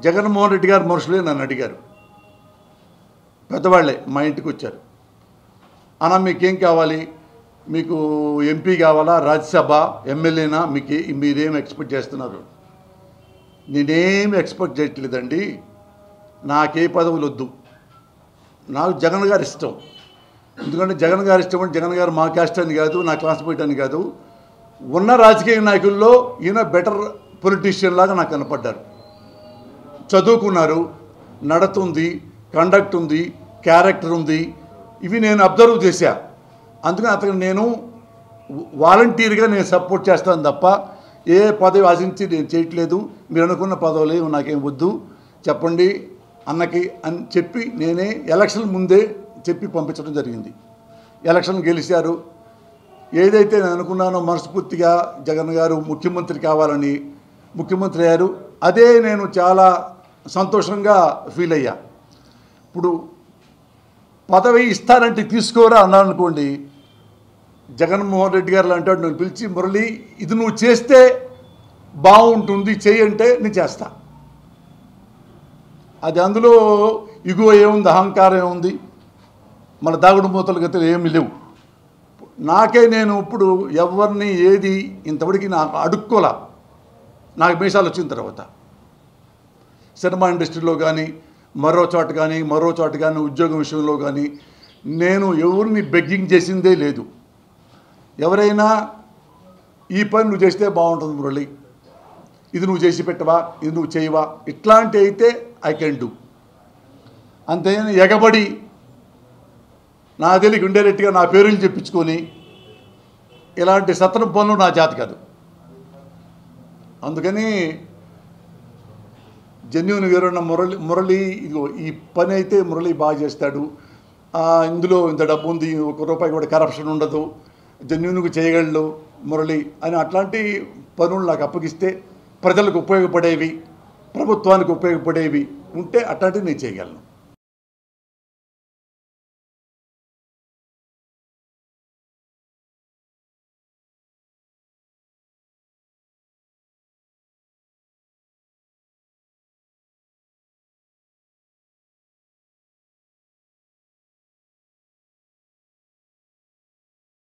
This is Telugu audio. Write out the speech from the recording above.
జగన్మోహన్ రెడ్డి గారు మనుషులే నన్ను అడిగారు. పెద్దవాళ్ళే మా ఇంటికి వచ్చారు. అన్న మీకేం కావాలి? మీకు ఎంపీ కావాలా? రాజ్యసభ ఎమ్మెల్యేనా? మీకు మీరేం ఎక్స్పెక్ట్ చేస్తున్నారు? నేనేం ఎక్స్పెక్ట్ చేయట్లేదండి. నాకే పదవులు వద్దు. నాకు జగన్ గారు ఇష్టం. ఎందుకంటే జగన్ గారు ఇష్టం అంటే జగన్ గారు మా క్యాస్ట్ అని కాదు నా క్లాస్మేట్ అని కాదు. ఉన్న రాజకీయ నాయకుల్లో ఈయన బెటర్ పొలిటీషియన్ లాగా నాకు కనపడ్డారు. చదువుకున్నారు నడతుంది కండక్ట్ ఉంది క్యారెక్టర్ ఉంది. ఇవి నేను అబ్జర్వ్ చేశా. అందుకని అతను నేను వాలంటీర్గా నేను సపోర్ట్ చేస్తాను తప్ప ఏ పదవి ఆశించి నేను చేయట్లేదు. మీరు అనుకున్న పదవులు ఏమి నాకేం వద్దు. చెప్పండి అన్నకి అని చెప్పి నేనే ఎలక్షన్ ముందే చెప్పి పంపించడం జరిగింది. ఎలక్షన్ గెలిచారు. ఏదైతే నేను అనుకున్నానో మనస్ఫూర్తిగా జగన్ గారు ముఖ్యమంత్రి కావాలని ముఖ్యమంత్రి అయ్యారు. అదే నేను చాలా సంతోషంగా ఫీల్ అయ్యా. ఇప్పుడు పదవి ఇస్తానంటే తీసుకోరా అన్నాను అనుకోండి జగన్మోహన్ రెడ్డి గారు అంటాడు నేను పిలిచి మురళి ఇది నువ్వు చేస్తే బాగుంటుంది చేయంటే నేను చేస్తా. అది అందులో ఇగువ ఏముంది అహంకారం ఏముంది? మన దాగుడు మూతల గతులు ఏమి లేవు. నాకే నేను ఇప్పుడు ఎవరిని ఏది ఇంతవరకు నాకు అడుక్కోలా. నాకు మీసాలు వచ్చిన తర్వాత. సినిమా ఇండస్ట్రీలో కానీ మరో చోట కానీ మరో చోట కానీ ఉద్యోగం విషయంలో కానీ నేను ఎవరిని బెగ్గింగ్ చేసిందే లేదు. ఎవరైనా ఈ పని నువ్వు చేస్తే బాగుంటుంది మురళి. ఇది నువ్వు చేసి పెట్టవా ఇది నువ్వు చేయవా ఇట్లాంటి అయితే ఐ కెన్ డూ అంతేగాని ఎగబడి నా తెలియక ఇండైరెక్ట్గా నా పేరుని చెప్పించుకొని ఇలాంటి సత్రం పనులు నా జాతి కాదు. అందుకని జెన్యున్ ఎవరైనా మురళి మురళి ఇదిగో ఈ పని అయితే మురళి బాగా చేస్తాడు. ఇందులో ఇంత డబ్బు ఉంది ఒక రూపాయి కూడా కరప్షన్ ఉండదు జెన్యున్కు చేయగలడు మురళి అని అట్లాంటి పనులు నాకు అప్పగిస్తే ప్రజలకు ఉపయోగపడేవి ప్రభుత్వానికి ఉపయోగపడేవి ఉంటే అట్లాంటివి నేను చేయగలను.